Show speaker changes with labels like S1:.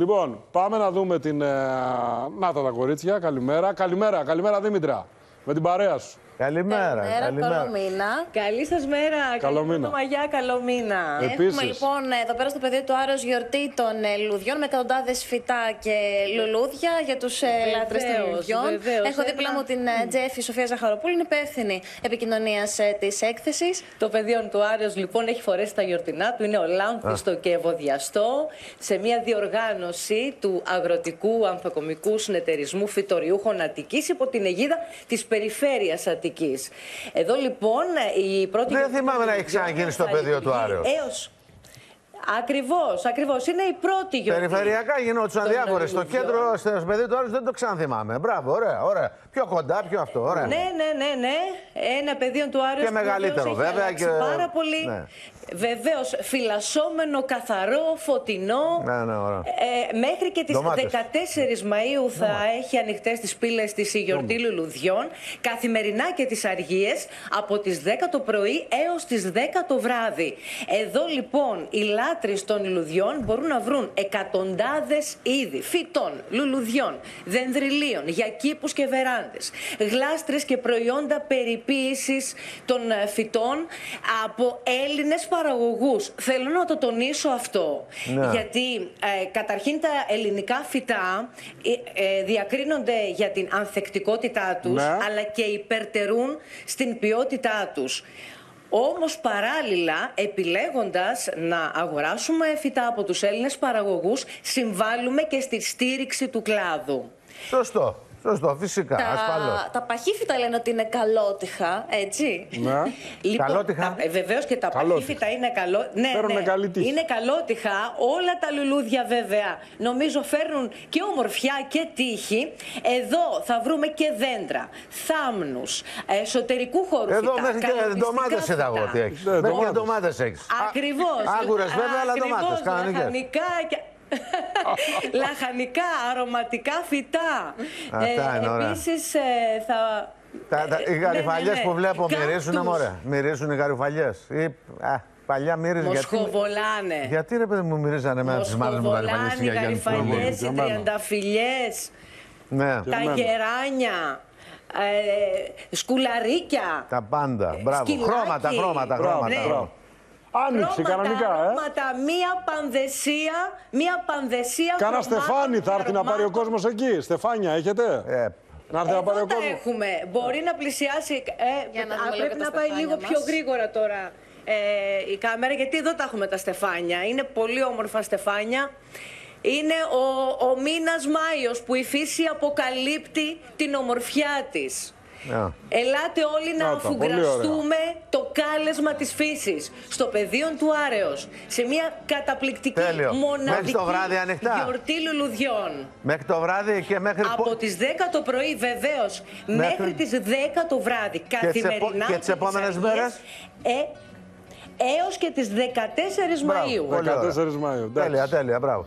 S1: Λοιπόν, πάμε να δούμε την. Ε, να τα, τα κορίτσια. Καλημέρα. Καλημέρα, καλημέρα Δήμητρα. Με την παρέα σου.
S2: Καλημέρα.
S3: Καλημέρα, καλό μήνα.
S4: Καλή σας μέρα.
S1: Καλό μήνα.
S4: Το μαγιά, καλό μήνα.
S1: Επίσης.
S3: Έχουμε λοιπόν εδώ πέρα στο πεδίο του Άρεος γιορτή των ε, λουλουδιών με εκατοντάδες φυτά και λουλούδια για τους λάτρες των
S4: Βεβαίως,
S3: λουλουδιών.
S4: βεβαίως.
S3: Έχω δίπλα
S4: Ένα-
S3: μου την ε, Τζέφη Σοφία Ζαχαροπούλη, είναι υπεύθυνη επικοινωνίας της έκθεσης.
S4: Το πεδίο του Άριος λοιπόν έχει φορέσει τα γιορτινά του, είναι ολάνθιστο και ευωδιαστό σε μια διοργάνωση του Αγροτικού Ανθοκομικού Συνεταιρισμού Φυτοριούχων Αττικής υπό την αιγίδα της Περιφέρειας Αττικής. Εδώ λοιπόν η πρώτη...
S2: Δεν
S4: γιορτή
S2: θυμάμαι
S4: των
S2: να έχει
S4: λουλουδιών
S2: ξαναγίνει στο
S4: θα
S2: πεδίο του
S4: λειτουργεί
S2: Άρεως.
S4: Έως... Ακριβώς, ακριβώς. Είναι η πρώτη γιορτή.
S2: Περιφερειακά γινόντουσαν
S4: των
S2: διάφορες. Στο
S4: λουλουδιών.
S2: κέντρο, στο παιδί του άλλου δεν το ξαναθυμάμαι. Μπράβο, ωραία, ωραία. Πιο κοντά, πιο αυτό. Ωραία.
S4: Ναι, ναι, ναι, ναι. Ένα πεδίο του Άρεος
S2: Και
S4: που
S2: μεγαλύτερο,
S4: βεβαίως έχει
S2: βέβαια,
S4: αλλάξει
S2: και-
S4: Πάρα πολύ.
S2: ναι.
S4: Βεβαίως, φυλασσόμενο, καθαρό, φωτεινό.
S2: Ναι, ναι, ωραία.
S4: Ε, μέχρι και τις
S2: Ντομάτες.
S4: 14 Μαΐου θα έχει ανοιχτές τις πύλες της η γιορτή λουλουδιών. Καθημερινά και τις αργίες από τις 10 το πρωί έως τις 10 το βράδυ. Εδώ λοιπόν οι λάτρεις των λουλουδιών μπορούν να βρουν εκατοντάδες είδη φυτών, λουλουδιών, δενδριλίων, για κήπους και βεράντες, γλάστρες και προϊόντα περιποίησης των ε, φυτών από Έλληνες παραγωγούς. Θέλω να το τονίσω αυτό,
S2: Ναι.
S4: γιατί ε, καταρχήν τα ελληνικά φυτά ε, ε, διακρίνονται για την ανθεκτικότητά τους,
S1: Ναι.
S4: αλλά και υπερτερούν στην ποιότητά τους. Όμως παράλληλα, επιλέγοντας να αγοράσουμε φυτά από τους Έλληνες παραγωγούς, συμβάλλουμε και στη στήριξη του κλάδου.
S2: Σωστό. Σωστό, φυσικά. Ασφαλώς.
S3: Τα, τα παχύφυτα λένε ότι είναι καλότυχα, έτσι.
S1: Ναι.
S2: Καλότυχα.
S4: Ε, Βεβαίως και τα
S1: Καλότυχα.
S4: παχύφυτα είναι καλό. Ναι,
S1: Φέρουνε
S4: ναι.
S1: καλή τύχη.
S4: Είναι καλότυχα. Όλα τα λουλούδια βέβαια νομίζω φέρνουν και ομορφιά και τύχη. Εδώ θα βρούμε και δέντρα, θάμνους, εσωτερικού χώρου
S2: Εδώ
S4: φυτά,
S2: μέχρι και
S4: καλοπιστικά
S2: ντομάτες
S4: φυτά.
S2: είδα εγώ τι έχεις.
S1: Ναι,
S2: Μέχρι και
S1: ντομάτες.
S2: ντομάτες έχεις.
S4: Ακριβώς.
S2: Άγκουρε βέβαια, αλλά
S4: Ακριβώς,
S2: ντομάτες. Κανονικές.
S4: Λαχανικά και... λαχανικά, αρωματικά φυτά.
S2: Αυτά είναι ωραία.
S4: Επίσης ε, θα...
S2: Τα, τα, οι
S4: Ναι,
S2: γαριφαλιές
S4: ναι, ναι.
S2: που βλέπω
S4: Κάκτους.
S2: μυρίζουν, μωρέ. Μυρίζουν οι γαριφαλιές. Παλιά μύριζε γιατί.
S4: Μοσχοβολάνε.
S2: Γιατί ρε παιδί μου μυρίζανε εμένα τις μάλλε μου γαριφαλιές
S4: Μοσχοβολάνε,
S2: στην
S4: οι
S2: γιαγιά μου.
S4: γαριφαλιές,
S1: Και
S4: οι
S1: εμένα.
S4: τριανταφυλιές,
S2: Ναι,
S4: τα
S1: εμένα.
S4: γεράνια, ε, σκουλαρίκια.
S2: τα πάντα. Μπράβο.
S4: Σκυλάκι.
S2: Χρώματα, χρώματα,
S1: Μπράβο,
S2: χρώματα.
S4: Ναι.
S2: μπράβο.
S1: Άνοιξε
S4: Χρώματα,
S1: κανονικά, ε.
S4: αρώματα, μία πανδεσία, μία πανδεσία
S1: Κάνα
S4: χρωμάτων
S1: στεφάνι θα έρθει να πάρει ο
S4: αρωμάτων.
S1: κόσμος εκεί. Στεφάνια έχετε;
S2: Ε,
S1: Να έρθει να πάρει
S4: Εδώ
S1: ο
S4: τα
S1: κόσμος.
S4: έχουμε. Μπορεί να πλησιάσει. Ε,
S3: Για να
S4: α,
S3: δούμε λίγο
S4: πρέπει
S3: τα
S4: να πάει
S3: στεφάνια
S4: λίγο
S3: μας.
S4: πιο γρήγορα τώρα ε, η κάμερα, γιατί εδώ τα έχουμε τα στεφάνια. Είναι πολύ όμορφα στεφάνια. Είναι ο, ο μήνας Μάιος που η φύση αποκαλύπτει την ομορφιά της.
S2: Ναι.
S4: Ελάτε όλοι να
S1: Να τα, πολύ
S4: αφουγκραστούμε το κάλεσμα της φύσης στο πεδίο του Άρεος σε μια καταπληκτική
S2: Τέλειο. Μέχρι
S4: μοναδική
S2: το βράδυ ανοιχτά.
S4: γιορτή λουλουδιών.
S2: Μέχρι το βράδυ και μέχρι. πο-
S4: Από τις 10 το πρωί βεβαίως
S2: Μέχρι-
S4: μέχρι τις 10 το βράδυ
S2: τις επο-
S4: καθημερινά
S2: και τις επόμενες
S4: αργίες,
S2: μέρες;
S4: ε, έως και τις 14
S2: Μπράβο,
S4: Μαΐου.
S2: πολύ ωραία.
S1: 14 Μαΐου. εντάξει.
S2: Τέλεια, τέλεια, μπράβο.